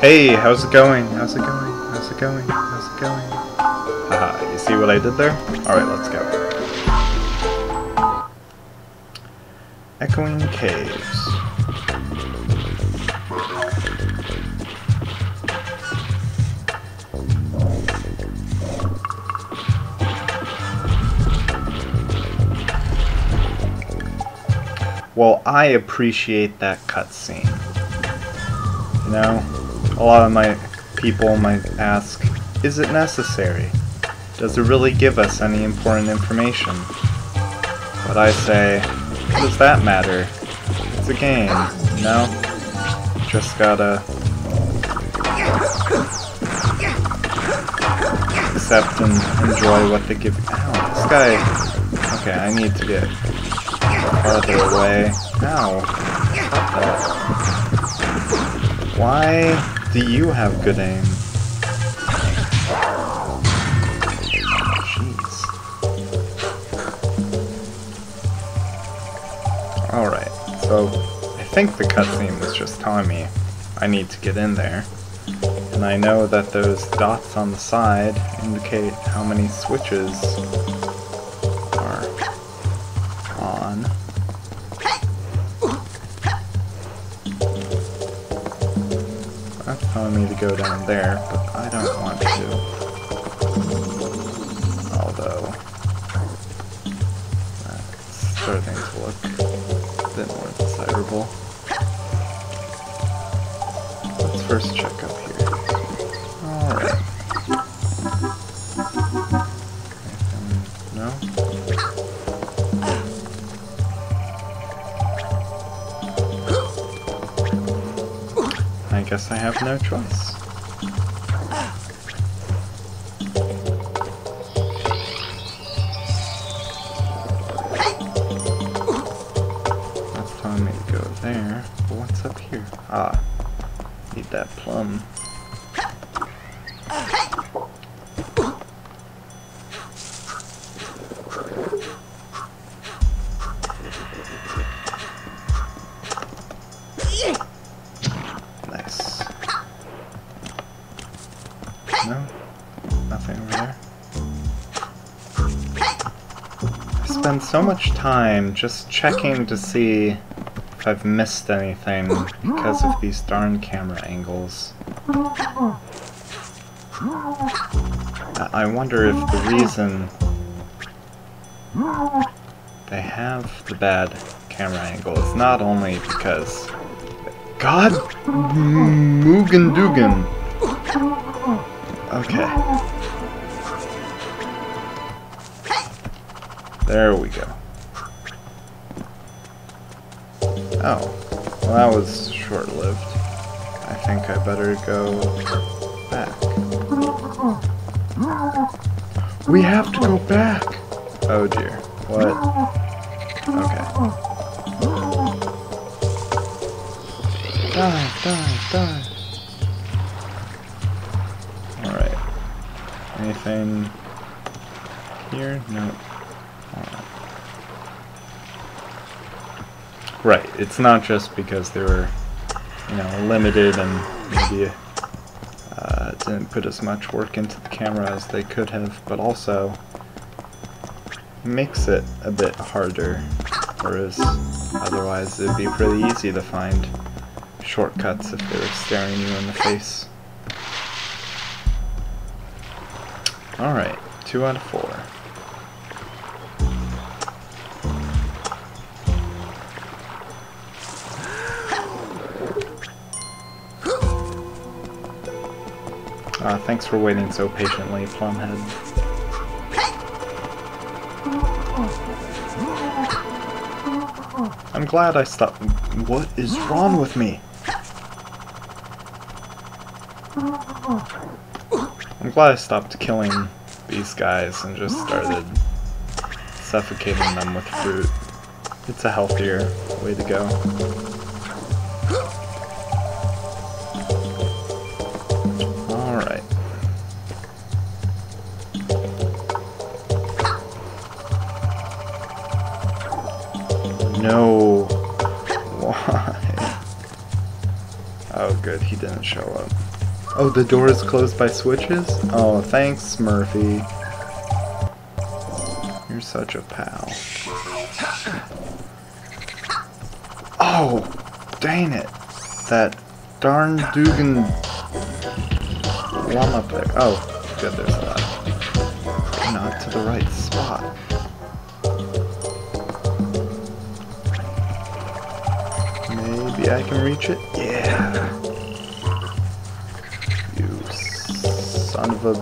Hey, how's it going? How's it going? How's it going? How's it going? Haha, you see what I did there? Alright, let's go. Echoing Caves. Well, I appreciate that cutscene. Know, a lot of my people might ask, is it necessary? Does it really give us any important information? But I say, what does that matter? It's a game, you know? Just gotta accept and enjoy what they give. Ow, this guy. Okay, I need to get farther away. Ow. Why do you have good aim? Jeez. Alright, so I think the cutscene was just telling me I need to get in there. And I know that those dots on the side indicate how many switches That's telling me to go down there, but I don't want to. Although, that's starting to look a bit more desirable. Let's first check up here. Alright. No? Guess I have no choice. That's telling me to go there. What's up here? Ah, need that plum. Spend so much time just checking to see if I've missed anything because of these darn camera angles. I wonder if the reason they have the bad camera angle is not only because God Mugen Dugan. Okay. There we go. Oh. Well, that was short-lived. I think I better go back. We have to go back! Oh dear. What? Okay. Die, die, die. Alright. Anything here? No. Right, it's not just because they were, you know, limited and maybe uh, didn't put as much work into the camera as they could have, but also makes it a bit harder, whereas otherwise it'd be pretty easy to find shortcuts if they were staring you in the face. Alright, two out of four. Uh, thanks for waiting so patiently, Plumhead. I'm glad I stopped. What is wrong with me? I'm glad I stopped killing these guys and just started suffocating them with fruit. It's a healthier way to go. Didn't show up. Oh, the door is closed by switches? Oh, thanks, Murfy. You're such a pal. Oh, dang it. That darn Dugan one up there. Oh, good, there's that. Not to the right spot. Maybe I can reach it? Yeah. Son of a...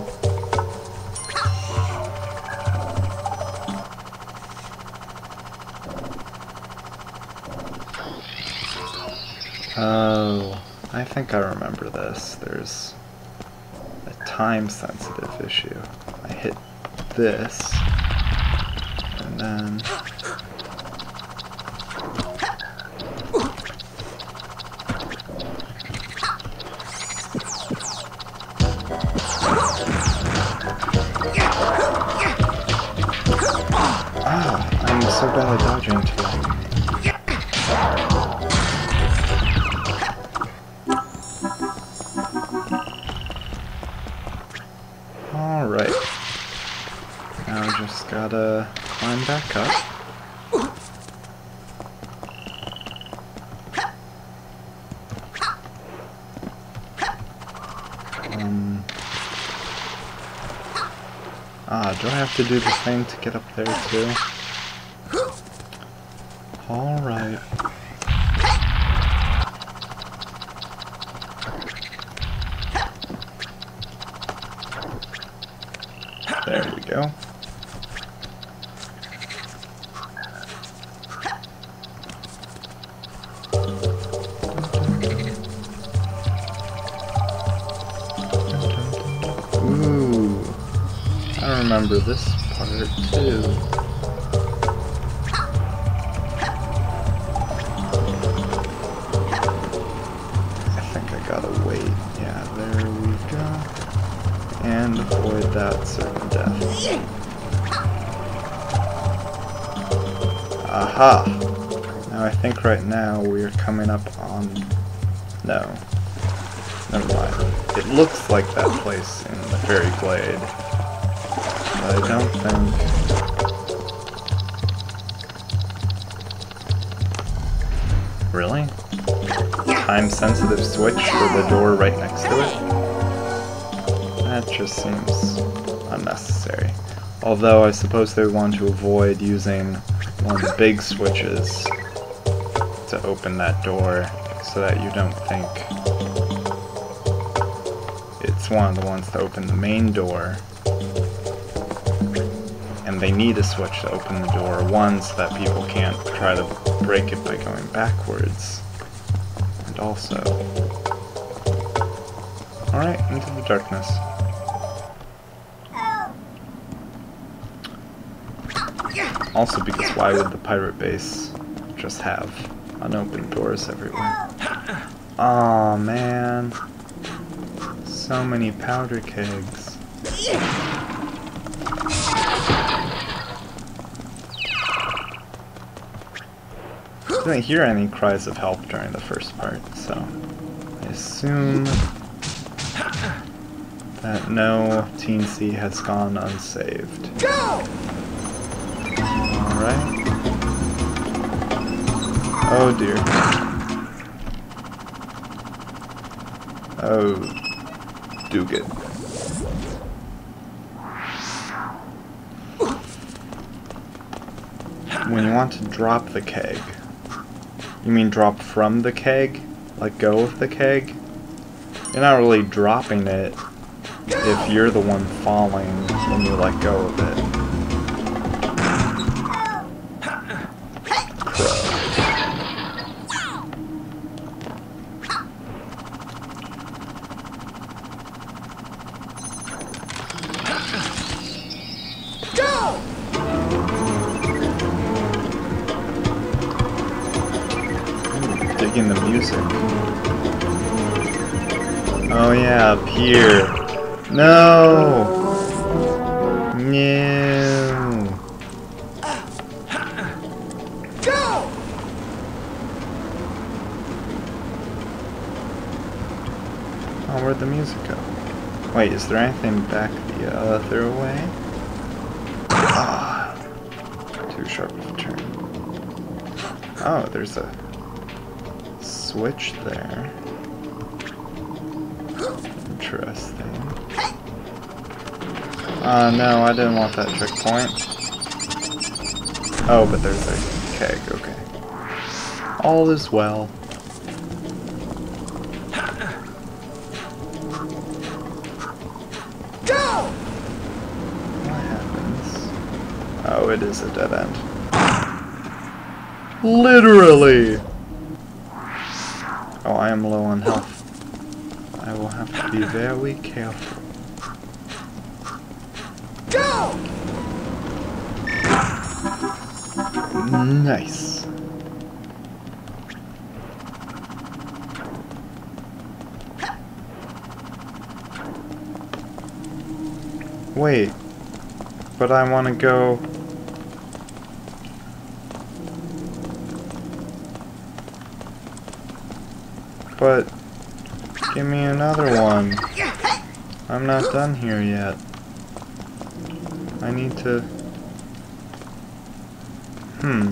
Oh, I think I remember this. There's a time-sensitive issue. I hit this, and then... gotta climb back up. Um, ah, do I have to do the same to get up there too? Alright. Remember this part too. I think I gotta wait. Yeah, there we go and avoid that certain death. Aha! Now I think right now we're coming up on... No. Never mind. It looks like that place in the Fairy Glade. I don't think... Really? Time-sensitive switch for the door right next to it? That just seems unnecessary. Although I suppose they want to avoid using one of the big switches to open that door so that you don't think it's one of the ones to open the main door. They need a switch to open the door, one, so that people can't try to break it by going backwards. And also... Alright, into the darkness. Also because why would the pirate base just have unopened doors everywhere? Aw, man. So many powder kegs. Didn't hear any cries of help during the first part, so I assume that no Teensie has gone unsaved. Alright. Oh dear. Oh, Dugan. When you want to drop the keg, you mean drop from the keg? Let go of the keg? You're not really dropping it if you're the one falling when you let go of it. Digging the music. Oh yeah, up here. No! No! Oh, where'd the music go? Wait, is there anything back the other way? Ah, too sharp of a turn. Oh, there's a switch there. Interesting. Uh, no, I didn't want that checkpoint. Oh, but there's a keg, okay. All is well. Go! What happens? Oh, it is a dead end. Literally! Oh, I am low on health. I will have to be very careful. Go! Nice. Wait, but I want to go... But, give me another one. I'm not done here yet. I need to... Hmm.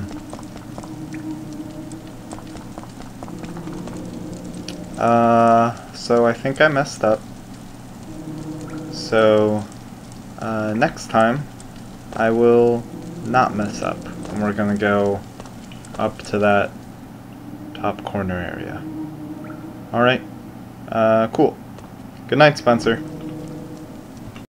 Uh, so I think I messed up. So, uh, next time, I will not mess up. And we're gonna go up to that top corner area. Alright. Uh, cool. Good night, Spencer.